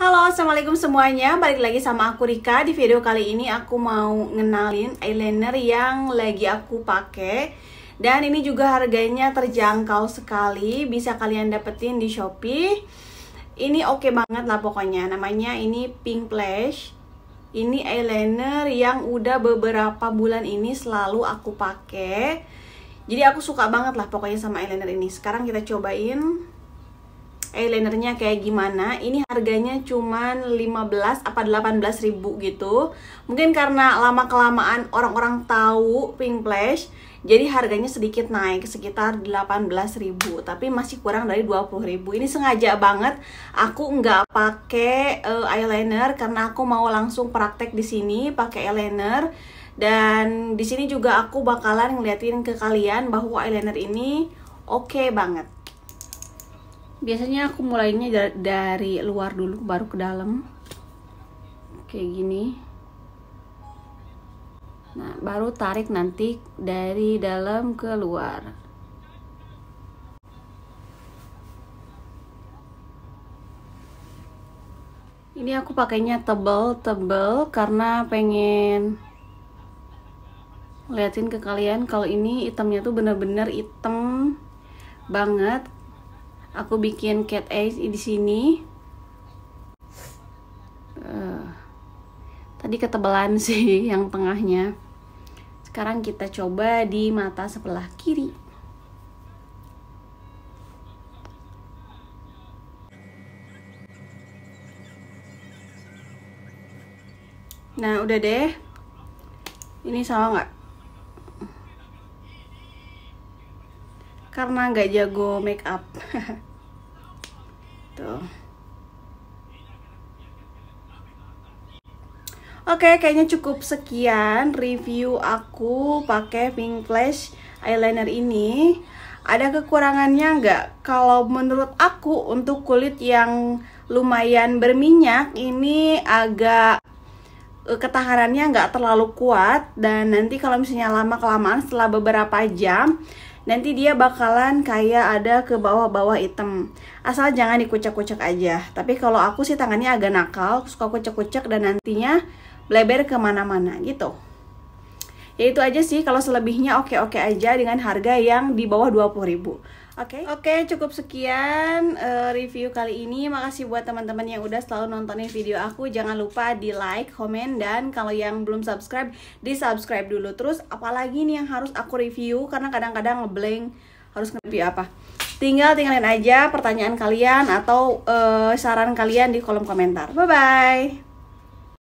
Halo, assalamualaikum semuanya. Balik lagi sama aku Rika. Di video kali ini aku mau ngenalin eyeliner yang lagi aku pakai. Dan ini juga harganya terjangkau sekali. Bisa kalian dapetin di Shopee. Ini oke okay banget lah pokoknya. Namanya ini Pink Flash. Ini eyeliner yang udah beberapa bulan ini selalu aku pakai. Jadi aku suka banget lah pokoknya sama eyeliner ini. Sekarang kita cobain eyelinernya kayak gimana? Ini harganya cuman 15 apa 18 ribu gitu. Mungkin karena lama kelamaan orang-orang tahu Pink Flash jadi harganya sedikit naik sekitar 18 ribu. Tapi masih kurang dari 20 ribu. Ini sengaja banget. Aku nggak pakai uh, eyeliner karena aku mau langsung praktek di sini pakai eyeliner. Dan di sini juga aku bakalan ngeliatin ke kalian bahwa eyeliner ini oke okay banget biasanya aku mulainya dari luar dulu baru ke dalam. Kayak gini. Nah baru tarik nanti dari dalam ke luar. Ini aku pakainya tebel-tebel karena pengen liatin ke kalian kalau ini hitamnya tuh bener-bener hitam banget aku bikin cat eye di sini. Uh, tadi ketebalan sih yang tengahnya. Sekarang kita coba di mata sebelah kiri. Nah udah deh. Ini sama nggak karena nggak jago make up tuh Oke, kayaknya cukup sekian review aku pakai Pink Flash eyeliner ini. Ada kekurangannya nggak? Kalau menurut aku untuk kulit yang lumayan berminyak ini agak eh, ketahanannya nggak terlalu kuat dan nanti kalau misalnya lama kelamaan setelah beberapa jam nanti dia bakalan kayak ada ke bawah-bawah hitam. Asal jangan dikucek-kucek aja. Tapi kalau aku sih tangannya agak nakal suka kucek-kucek dan nantinya bleber ke mana-mana gitu ya itu aja sih kalau selebihnya oke-oke aja dengan harga yang di bawah 20 ribu Oke, okay? oke okay, cukup sekian uh, review kali ini. Makasih buat teman-teman yang udah selalu nontonin video aku. Jangan lupa di like, komen, dan kalau yang belum subscribe, di subscribe dulu. Terus apalagi nih yang harus aku review karena kadang-kadang ngeblank harus nge-review apa. Tinggal tinggalin aja pertanyaan kalian atau uh, saran kalian di kolom komentar. Bye bye.